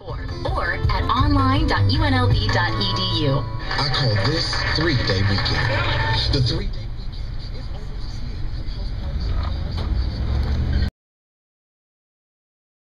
or at online.unlv.edu. I call this three day weekend. The three